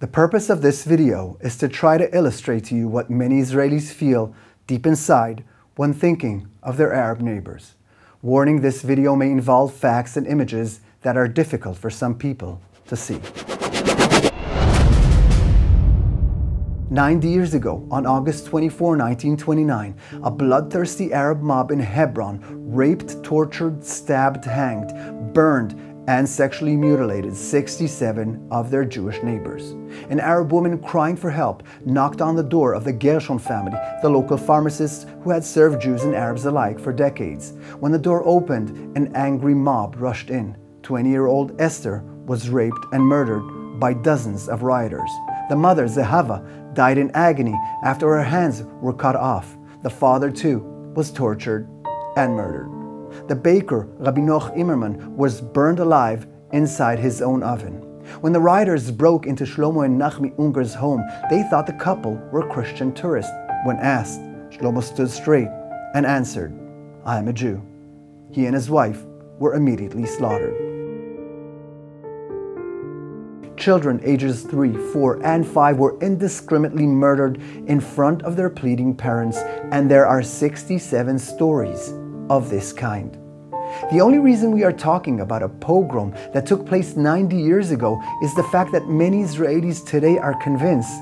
The purpose of this video is to try to illustrate to you what many Israelis feel deep inside when thinking of their Arab neighbors. Warning this video may involve facts and images that are difficult for some people to see. 90 years ago, on August 24, 1929, a bloodthirsty Arab mob in Hebron raped, tortured, stabbed, hanged, burned, and sexually mutilated 67 of their Jewish neighbors. An Arab woman crying for help knocked on the door of the Gershon family, the local pharmacists who had served Jews and Arabs alike for decades. When the door opened, an angry mob rushed in. 20 year old Esther was raped and murdered by dozens of rioters. The mother, Zehava, died in agony after her hands were cut off. The father, too, was tortured and murdered. The baker, Rabbi Noach Immerman, was burned alive inside his own oven. When the rioters broke into Shlomo and Nachmi Unger's home, they thought the couple were Christian tourists. When asked, Shlomo stood straight and answered, I am a Jew. He and his wife were immediately slaughtered. Children ages 3, 4, and 5 were indiscriminately murdered in front of their pleading parents, and there are 67 stories of this kind. The only reason we are talking about a pogrom that took place 90 years ago is the fact that many Israelis today are convinced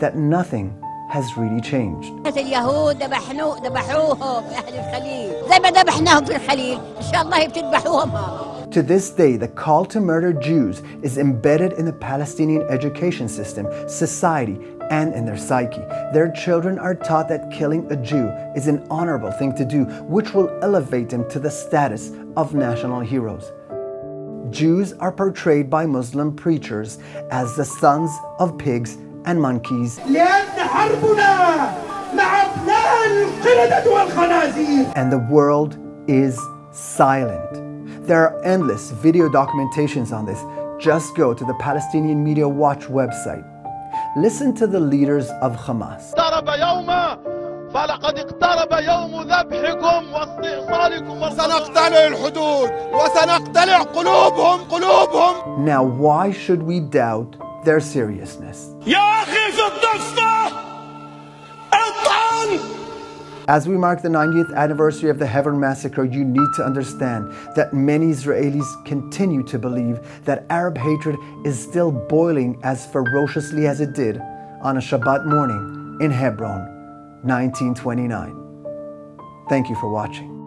that nothing has really changed. To this day, the call to murder Jews is embedded in the Palestinian education system, society, and in their psyche. Their children are taught that killing a Jew is an honorable thing to do, which will elevate them to the status of national heroes. Jews are portrayed by Muslim preachers as the sons of pigs and monkeys. And the world is silent. There are endless video documentations on this. Just go to the Palestinian Media Watch website. Listen to the leaders of Hamas. فلقد اقترب يوم ذبحكم واستئصالكم وسنقتلع الحدود وسنقتلع قلوبهم قلوبهم Now why should we doubt their seriousness? يا أخي في الضفة اطعن As we mark the 90th anniversary of the Hebron massacre, you need to understand that many Israelis continue to believe that Arab hatred is still boiling as ferociously as it did on a Shabbat morning in Hebron, 1929. Thank you for watching.